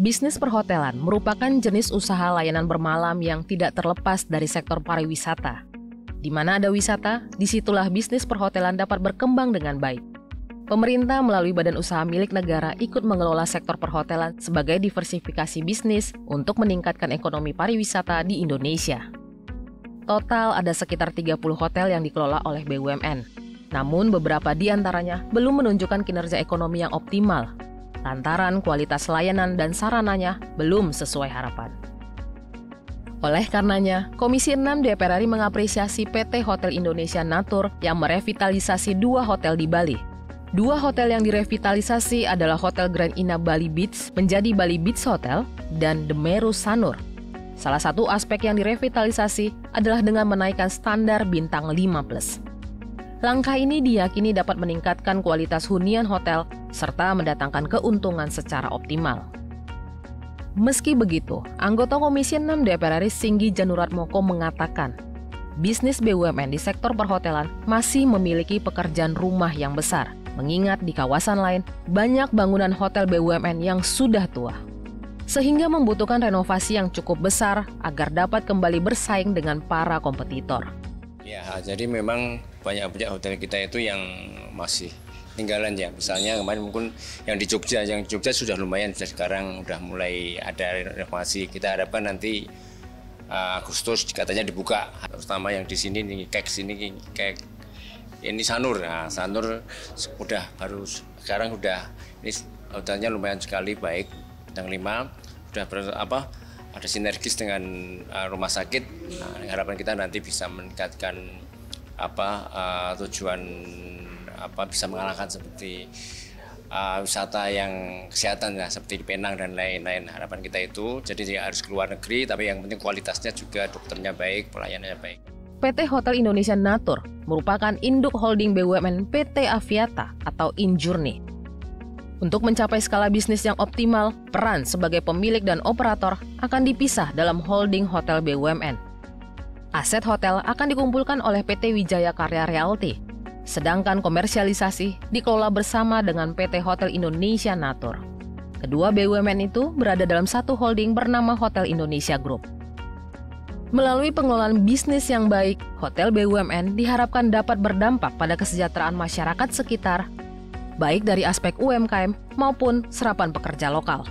Bisnis perhotelan merupakan jenis usaha layanan bermalam yang tidak terlepas dari sektor pariwisata. Di mana ada wisata, di situlah bisnis perhotelan dapat berkembang dengan baik. Pemerintah melalui badan usaha milik negara ikut mengelola sektor perhotelan sebagai diversifikasi bisnis untuk meningkatkan ekonomi pariwisata di Indonesia. Total ada sekitar 30 hotel yang dikelola oleh BUMN. Namun beberapa di antaranya belum menunjukkan kinerja ekonomi yang optimal lantaran kualitas layanan dan sarananya belum sesuai harapan. Oleh karenanya, Komisi 6 DPR RI mengapresiasi PT Hotel Indonesia Natur yang merevitalisasi dua hotel di Bali. Dua hotel yang direvitalisasi adalah Hotel Grand Ina Bali Beach menjadi Bali Beach Hotel dan The Meru Sanur. Salah satu aspek yang direvitalisasi adalah dengan menaikkan standar bintang 5+. Langkah ini diyakini dapat meningkatkan kualitas hunian hotel serta mendatangkan keuntungan secara optimal. Meski begitu, anggota Komisi 6 DPR RI Singgi Janurat Moko mengatakan, bisnis BUMN di sektor perhotelan masih memiliki pekerjaan rumah yang besar, mengingat di kawasan lain banyak bangunan hotel BUMN yang sudah tua. Sehingga membutuhkan renovasi yang cukup besar agar dapat kembali bersaing dengan para kompetitor. Ya, jadi memang banyak-banyak hotel kita itu yang masih tinggalan ya. Misalnya kemarin mungkin yang di Jogja, yang Jogja sudah lumayan, sudah sekarang sudah mulai ada renovasi. Kita harapkan nanti uh, Agustus katanya dibuka. Terutama yang di sini nih, kek sini kek ini Sanur. Nah, Sanur sudah baru sekarang sudah ini hotelnya lumayan sekali baik bintang 5 sudah ber, apa ada sinergis dengan uh, rumah sakit. Nah, harapan kita nanti bisa meningkatkan apa uh, tujuan apa bisa mengalahkan seperti uh, wisata yang kesehatan ya seperti di Penang dan lain-lain. Harapan kita itu jadi dia harus keluar negeri tapi yang penting kualitasnya juga dokternya baik, pelayanannya baik. PT Hotel Indonesia Natur merupakan induk holding BUMN PT Aviata atau Injourney untuk mencapai skala bisnis yang optimal, peran sebagai pemilik dan operator akan dipisah dalam holding hotel BUMN. Aset hotel akan dikumpulkan oleh PT Wijaya Karya Realty, sedangkan komersialisasi dikelola bersama dengan PT Hotel Indonesia Natur. Kedua BUMN itu berada dalam satu holding bernama Hotel Indonesia Group. Melalui pengelolaan bisnis yang baik, hotel BUMN diharapkan dapat berdampak pada kesejahteraan masyarakat sekitar baik dari aspek UMKM maupun serapan pekerja lokal.